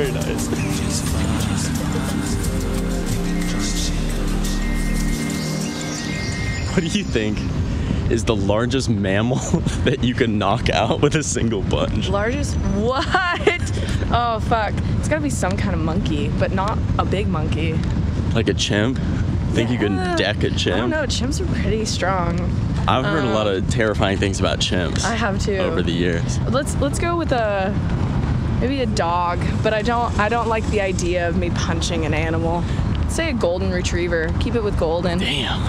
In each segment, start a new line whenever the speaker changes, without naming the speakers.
Very nice. What do you think is the largest mammal that you can knock out with a single punch?
Largest what? Oh fuck! It's gotta be some kind of monkey, but not a big monkey.
Like a chimp? Think you
Yeah.
can deck a
I don't
chimp?
know. Chimps are pretty strong.
I've heard a lot of um, terrifying things about chimps
I have too.
over the years.
Let's let's go with a maybe a dog, but I don't I don't like the idea of me punching an animal. Say a golden retriever. Keep it with golden.
Damn.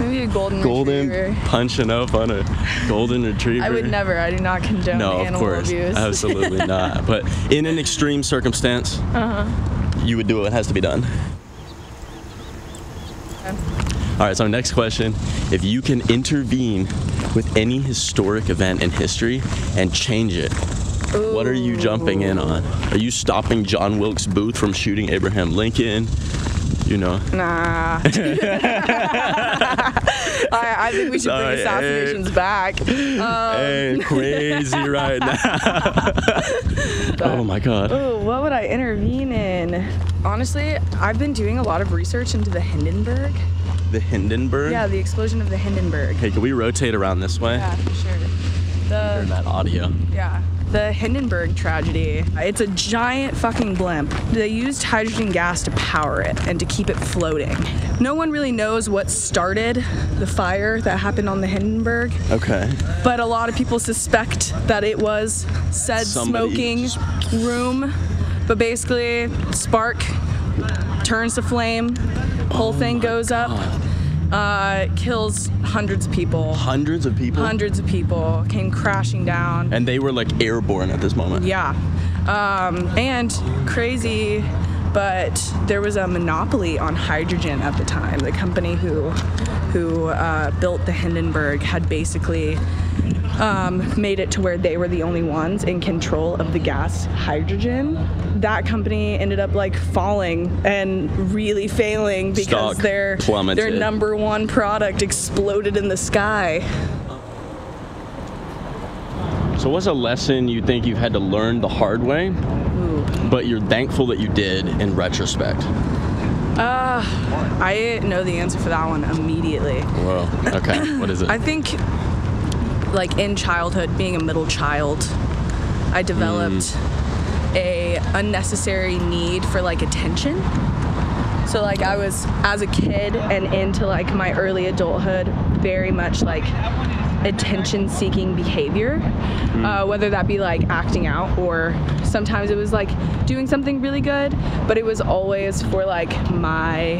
Maybe a golden,
Golden
retriever.
punching up on a golden retriever.
I would never. I do not condone
No, of
animal
course,
abuse.
absolutely not. But in an extreme circumstance,
Uh-huh.
you would do what has to be done. All right. So next question: If you can intervene with any historic event in history and change it, what are you jumping in on? Are you stopping John Wilkes Booth from shooting Abraham Lincoln? You know.
Nah. I, I think we should
Sorry,
bring assassinations back. Um,
Hey, crazy right now. oh my God.
Oh, what would I intervene in? Honestly, I've been doing a lot of research into the Hindenburg.
The Hindenburg.
Yeah, the explosion of the Hindenburg.
Hey, can we rotate around this way?
Yeah, for sure. The
that audio.
yeah, the Hindenburg tragedy. It's a giant fucking blimp. They used hydrogen gas to power it and to keep it floating. No one really knows what started the fire that happened on the Hindenburg,
Okay.
but a lot of people suspect that it was said
Somebody
smoking room. But basically, spark turns to flame, whole thing goes up, uh, kills hundreds of people.
Hundreds of people.
Hundreds of people came crashing down.
And they were like airborne at this moment.
Yeah. Um, and crazy, but there was a monopoly on hydrogen at the time. The company who who uh, built the Hindenburg had basically um, made it to where they were the only ones in control of the gas hydrogen. That company ended up like falling and really failing because
Stock
their
plummeted.
their number one product exploded in the sky.
So, what's a lesson you think you've had to learn the hard way, but you're thankful that you did in retrospect?
I know the answer for that one immediately.
Whoa. Okay. what is it?
I think, like in childhood, being a middle child, I developed a unnecessary need for like attention. So like I was as a kid and into like my early adulthood, very much like attention-seeking behavior, uh, whether that be like acting out or sometimes it was like doing something really good, but it was always for like my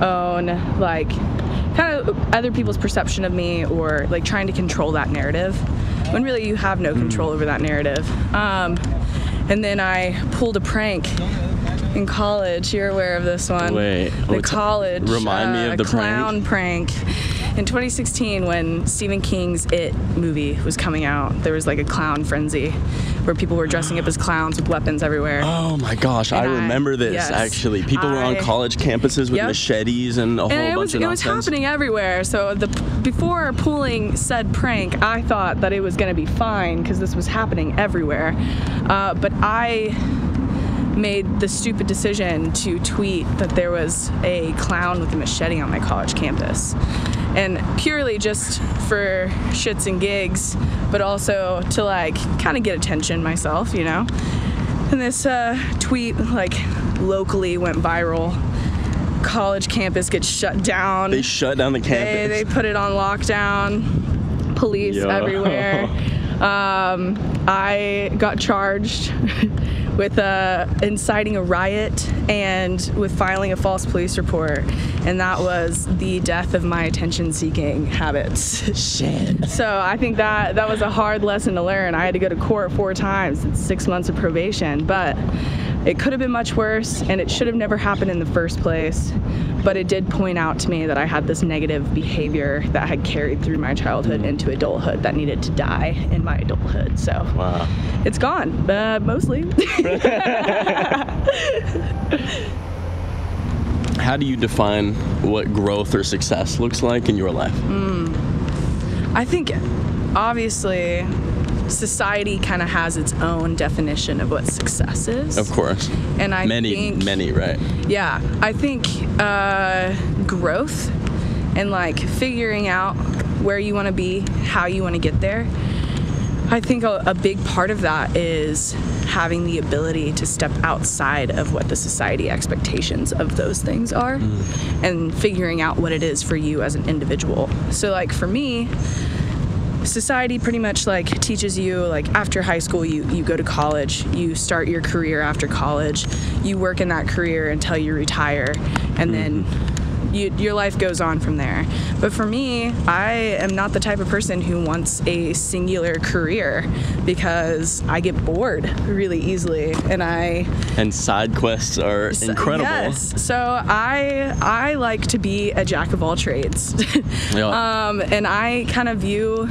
own like kind of other people's perception of me or like trying to control that narrative when really you have no control over that narrative. Um, and then i pulled a prank in college. You're aware of this one.
Wait,
the college
remind me
uh,
of the
clown prank. In 2016 when stephen king's it movie was coming out there was like a clown frenzy where people were dressing up as clowns with weapons everywhere
Oh my gosh, I
I-
remember this
yes.
actually. People were on college campuses with
Yep.
machetes and a whole
and it
bunch
was
of
it was
nonsense.
happening everywhere. So the before pulling said prank, I thought that it was going to be fine because this was happening everywhere. Uh, but I made the stupid decision to tweet that there was a clown with a machete on my college campus. And purely just for shits and gigs, but also to like kind of get attention myself, you know? And this uh, tweet, like, locally went viral. College campus gets shut down.
They shut down the
They,
campus.
they put it on lockdown. Police
Yo.
everywhere. Um, I got charged with uh, inciting a riot and with filing a false police report, and that was the death of my attention-seeking habits.
Shit.
So I think that that was a hard lesson to learn. I had to go to court four times. It's six months of probation, but it could have been much worse, and it should have never happened in the first place. But it did point out to me that I had this negative behavior that had carried through my childhood into adulthood that needed to die in my adulthood. So
Wow.
it's gone, uh, mostly.
How do you define what growth or success looks like in your life?
I think obviously society kind of has its own definition of what success is.
Of course.
And I
many,
think,
many, right?
yeah, I think uh, growth and like figuring out where you want to be, how you want to get there. I think a, a big part of that is having the ability to step outside of what the society expectations of those things are mm. and figuring out what it is for you as an individual. So, like for me, society pretty much like teaches you like after high school you you go to college you start your career after college you work in that career until you retire and then mm-hmm. You, your life goes on from there but for me i am not the type of person who wants a singular career because i get bored really easily and i
And side quests are
so-
incredible.
Yes. So I I like to be a jack of all trades.
Yeah.
um, and I kind of view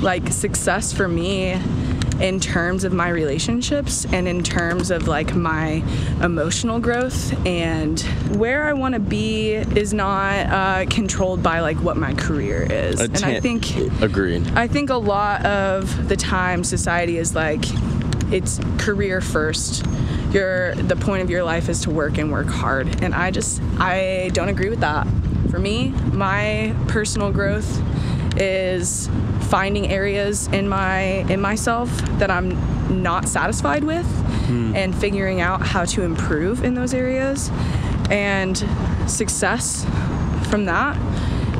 like success for me in terms of my relationships and in terms of like my emotional growth and where I want to be is not uh, controlled by like what my career is. And I think
Agreed.
I think a lot of the time society is like it's career first. Your the point of your life is to work and work hard. And I just I don't agree with that. For me, my personal growth is finding areas in my in myself that I'm not satisfied with hmm. and figuring out how to improve in those areas. And success from that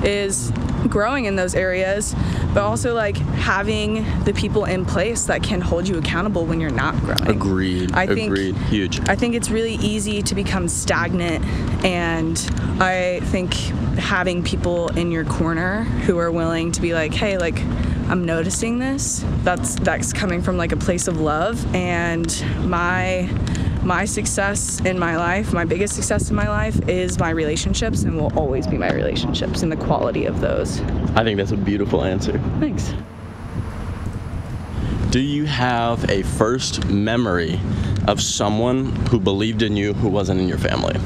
is growing in those areas, but also like having the people in place that can hold you accountable when you're not growing.
Agreed.
I think
Agreed. Huge.
I think it's really easy to become stagnant, and I think having people in your corner who are willing to be like, "Hey, like, I'm noticing this." That's that's coming from like a place of love, and my my success in my life, my biggest success in my life, is my relationships, and will always be my relationships and the quality of those.
I think that's a beautiful answer.
Thanks.
Do you have a first memory of someone who believed in you who wasn't in your family?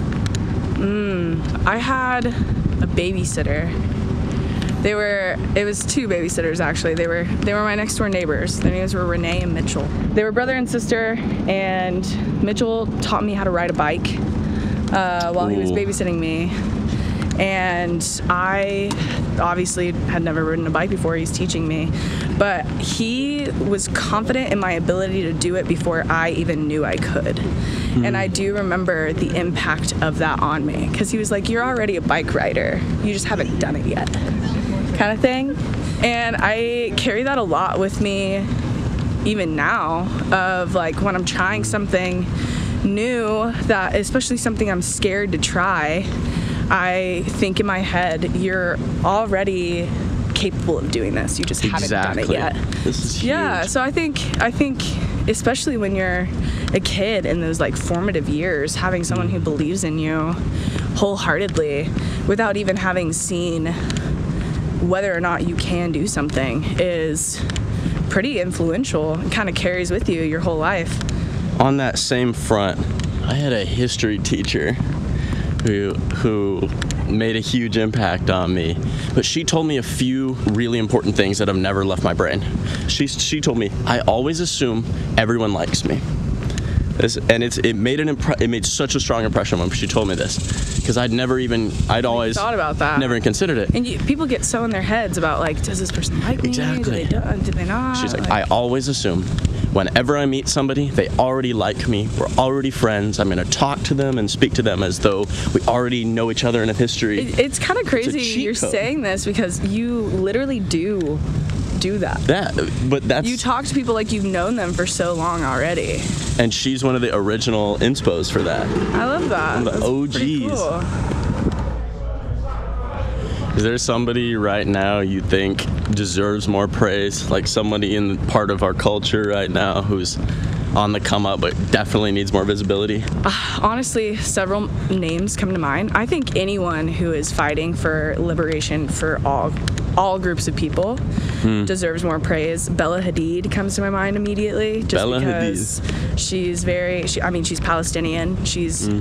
Hmm, I had a babysitter. They were it was two babysitters actually. They were they were my next door neighbors. Their names were Renee and Mitchell. They were brother and sister and Mitchell taught me how to ride a bike uh, while he was babysitting me. And I obviously had never ridden a bike before. He's teaching me. But he was confident in my ability to do it before I even knew I could. And I do remember the impact of that on me because he was like, You're already a bike rider, you just haven't done it yet, kind of thing. And I carry that a lot with me even now of like when I'm trying something new that especially something I'm scared to try I think in my head you're already capable of doing this. You just haven't done it yet.
This is
yeah so I think I think especially when you're a kid in those like formative years having someone who believes in you wholeheartedly without even having seen whether or not you can do something is pretty influential. It kind of carries with you your whole life.
On that same front, I had a history teacher who who made a huge impact on me. But she told me a few really important things that have never left my brain. She she told me I always assume everyone likes me. This, and it's it made an impre- it made such a strong impression when she told me this because I'd never even I'd always
thought about that.
never considered it.
And you, people get so in their heads about like, does this person like me? Do
Exactly.
they, do, uh, do they not?
She's like, I always assume whenever I meet somebody, they already like me. We're already friends. I'm going to talk to them and speak to them as though we already know each other in a history.
It- it's kind of crazy you're
code.
saying this because you literally do do that.
that, but that's
You talk to people like you've known them for so long already.
and she's one of the original inspos for that.
I love that.
The OGs.
cool.
Is there somebody right now you think deserves more praise? Like somebody in part of our culture right now who's on the come up but definitely needs more visibility?
Uh, honestly, several names come to mind. I think anyone who is fighting for liberation for all all groups of people
Hmm.
deserves more praise. Bella Hadid comes to my mind immediately, just
Bella
because she's very. She, I mean, she's Palestinian. She's.
Hmm.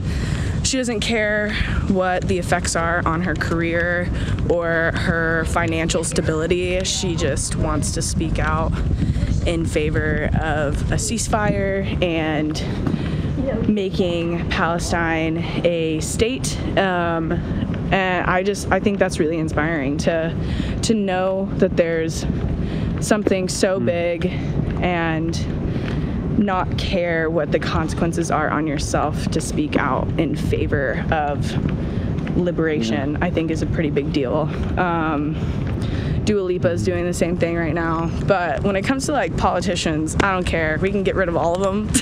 She doesn't care what the effects are on her career or her financial stability. She just wants to speak out in favor of a ceasefire and making Palestine a state. Um, and I just I think that's really inspiring to to know that there's something so big and not care what the consequences are on yourself to speak out in favor of liberation, I think is a pretty big deal. Um, Dua Lipa is doing the same thing right now. But when it comes to like politicians, I don't care. We can get rid of all of them.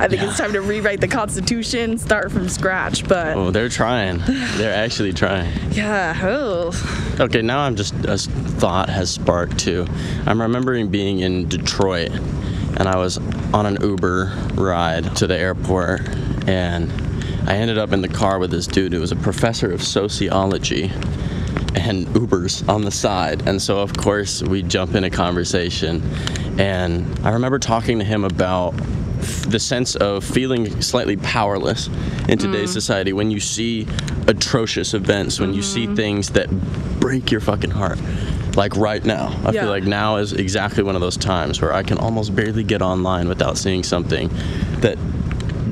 I think it's time to rewrite the Constitution, start from scratch. But
Oh, they're trying. They're actually trying.
yeah, oh,
Okay, now I'm just a thought has sparked too. I'm remembering being in Detroit, and I was on an Uber ride to the airport, and I ended up in the car with this dude who was a professor of sociology and Ubers on the side. And so, of course, we jump in a conversation. And I remember talking to him about f- the sense of feeling slightly powerless in today's mm. society when you see atrocious events, when you see mm-hmm. things that break your fucking heart. Like right now. I
Yeah.
feel like now is exactly one of those times where I can almost barely get online without seeing something that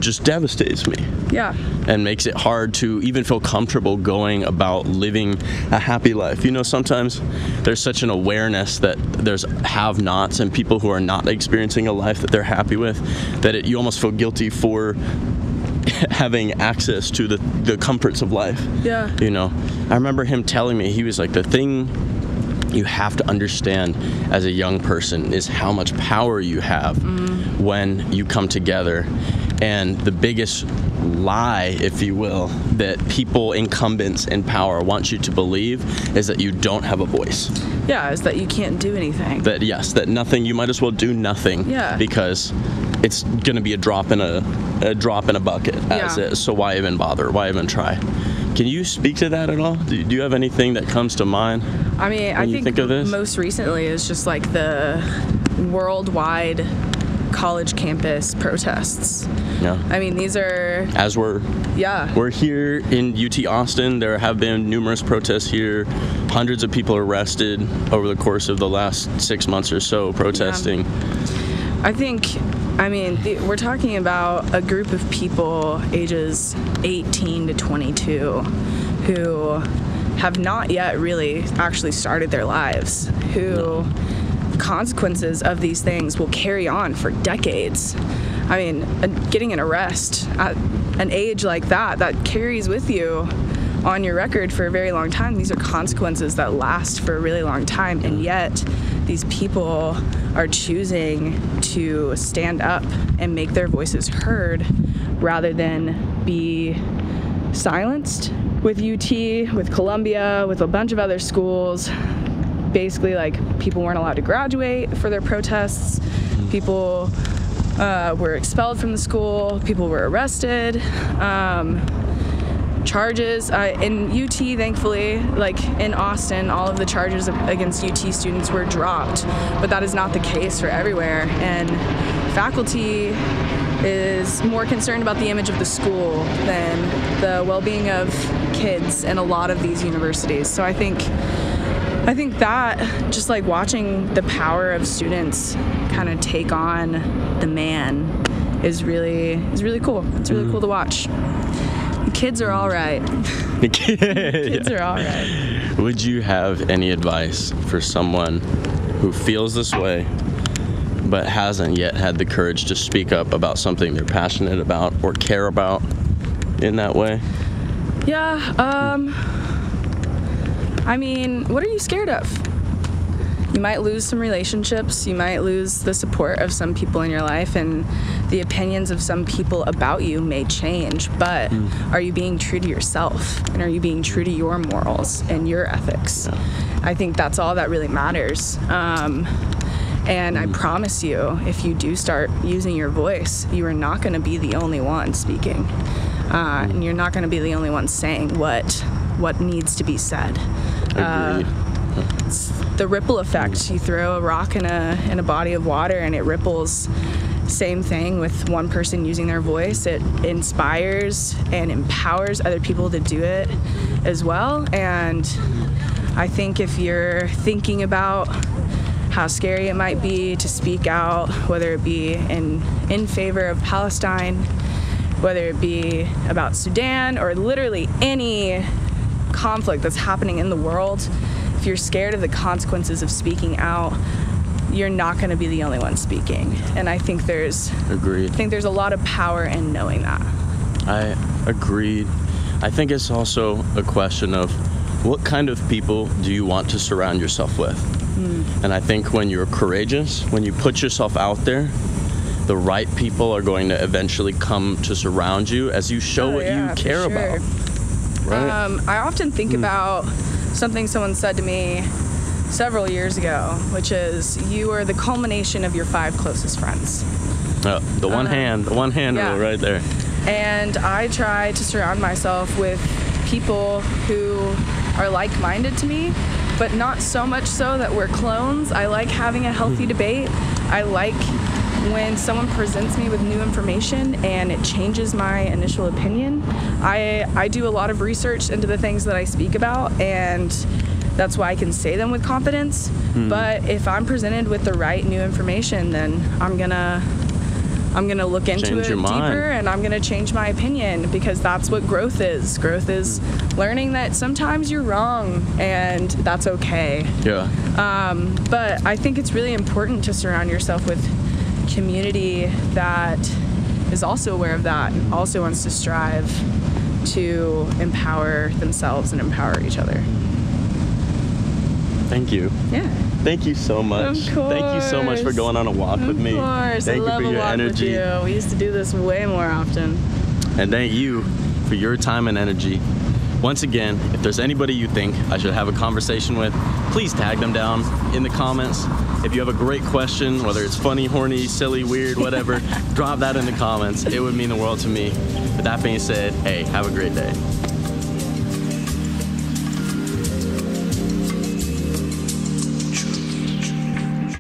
just devastates me
yeah,
and makes it hard to even feel comfortable going about living a happy life. You know, sometimes there's such an awareness that there's have nots and people who are not experiencing a life that they're happy with that it, you almost feel guilty for having access to the, the comforts of life.
yeah,
You know, I remember him telling me, he was like, the thing you have to understand as a young person is how much power you have mm-hmm. when you come together. And the biggest lie, if you will, that people, incumbents in power, want you to believe is that you don't have a voice.
yeah. Is that you can't do anything?
That, yes, that nothing, you might as well do nothing
Yeah.
because it's going to be a drop in a, a drop in a bucket as
Yeah.
is. So why even bother? Why even try? Can you speak to that at all? Do, you have anything that comes to mind?
I mean, I think,
think of this?
most recently is just like the worldwide college campus protests.
Yeah.
I mean, these are
As we're
yeah,
we're here in UT Austin, there have been numerous protests here. Hundreds of people arrested over the course of the last six months or so protesting.
I think, I mean, the, we're talking about a group of people ages 18 to 22 who have not yet really actually started their lives, who consequences of these things will carry on for decades. I mean, getting an arrest at an age like that, that carries with you on your record for a very long time. These are consequences that last for a really long time, and yet these people are choosing to stand up and make their voices heard rather than be silenced. With UT, with Columbia, with a bunch of other schools, basically, like, people weren't allowed to graduate for their protests. People uh, were expelled from the school, people were arrested. Um, charges uh, in UT thankfully like in Austin all of the charges against UT students were dropped. But that is not the case for everywhere. And faculty is more concerned about the image of the school than the well-being of kids in a lot of these universities. So I think I think that just like watching the power of students kind of take on the man is really is really cool it's really cool to watch The Kids are all right. The Kids are all right.
Would you have any advice for someone who feels this way but hasn't yet had the courage to speak up about something they're passionate about or care about in that way?
Yeah, um I mean, what are you scared of? You might lose some relationships, you might lose the support of some people in your life and the opinions of some people about you may change, but are you being true to yourself and are you being true to your morals and your ethics? I think that's all that really matters. Um, and I promise you, if you do start using your voice, you are not going to be the only one speaking, uh, and you're not going to be the only one saying what what needs to be said.
Agreed.
Uh, the ripple effect. You throw a rock in a in a body of water, and it ripples. Same thing with one person using their voice. It inspires and empowers other people to do it as well. And I think if you're thinking about how scary it might be to speak out, whether it be in in favor of Palestine, whether it be about Sudan or literally any conflict that's happening in the world. If you're scared of the consequences of speaking out, you're not going to be the only one speaking. And I think there's
Agreed.
I think there's a lot of power in knowing that.
I agreed. I think it's also a question of what kind of people do you want to surround yourself with? Hmm. And I think when you're courageous, when you put yourself out there, the right people are going to eventually come to surround you as you show
Oh,
what
yeah,
you care
sure.
about. Right?
Um, I often think about something someone said to me several years ago, which is you are the culmination of your five closest friends.
Oh, the one
uh,
hand, the one hand
yeah.
rule right there.
And I try to surround myself with people who are like minded to me, but not so much so that we're clones. I like having a healthy debate. I like when someone presents me with new information and it changes my initial opinion. I, I do a lot of research into the things that I speak about, and that's why I can say them with confidence. But if I'm presented with the right new information, then I'm gonna I'm gonna look into
Change
it
your
deeper
mind.
and I'm gonna change my opinion because that's what growth is. Growth is learning that sometimes you're wrong and that's okay.
Yeah.
Um, But I think it's really important to surround yourself with community that is also aware of that and also wants to strive to empower themselves and empower each other.
Thank you.
Yeah.
Thank you so much.
Of
Thank you so much for going on a walk with me.
Of course,
Thank
I
you for your energy.
you. We used to do this way more often.
And thank you for your time and energy. Once again, if there's anybody you think I should have a conversation with, please tag them down in the comments. If you have a great question, whether it's funny, horny, silly, weird, whatever, drop that in the comments. It would mean the world to me. With that being said, hey, have a great day.